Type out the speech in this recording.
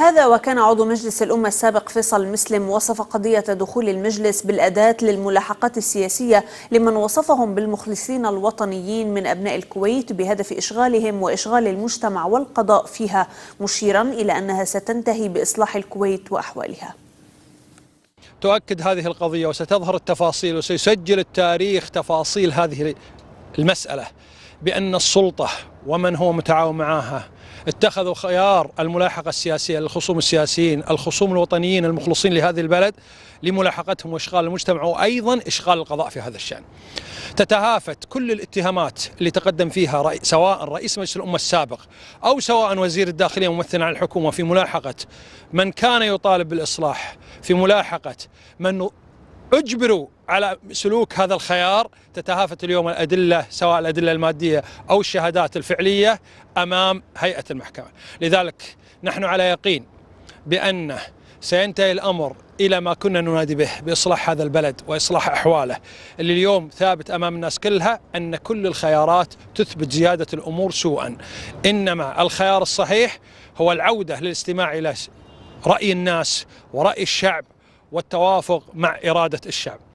هذا وكان عضو مجلس الأمة السابق فيصل مسلم وصف قضية دخول المجلس بالأداة للملاحقات السياسية لمن وصفهم بالمخلصين الوطنيين من أبناء الكويت بهدف إشغالهم وإشغال المجتمع والقضاء فيها مشيرا إلى أنها ستنتهي بإصلاح الكويت وأحوالها. تؤكد هذه القضية وستظهر التفاصيل وسيسجل التاريخ تفاصيل هذه المسألة بأن السلطة ومن هو متعاون معها اتخذوا خيار الملاحقة السياسية للخصوم السياسيين الخصوم الوطنيين المخلصين لهذه البلد لملاحقتهم وإشغال المجتمع وأيضا إشغال القضاء في هذا الشأن. تتهافت كل الاتهامات اللي تقدم فيها سواء رئيس مجلس الأمة السابق أو سواء وزير الداخلية ممثلا على الحكومة في ملاحقة من كان يطالب بالإصلاح في ملاحقة من اجبروا على سلوك هذا الخيار تتهافت اليوم الأدلة سواء الأدلة المادية أو الشهادات الفعلية أمام هيئة المحكمة، لذلك نحن على يقين بأن سينتهي الأمر إلى ما كنا ننادي به بإصلاح هذا البلد وإصلاح أحواله. اللي اليوم ثابت أمام الناس كلها أن كل الخيارات تثبت زيادة الأمور سوءا. إنما الخيار الصحيح هو العودة للاستماع إلى رأي الناس ورأي الشعب والتوافق مع إرادة الشعب.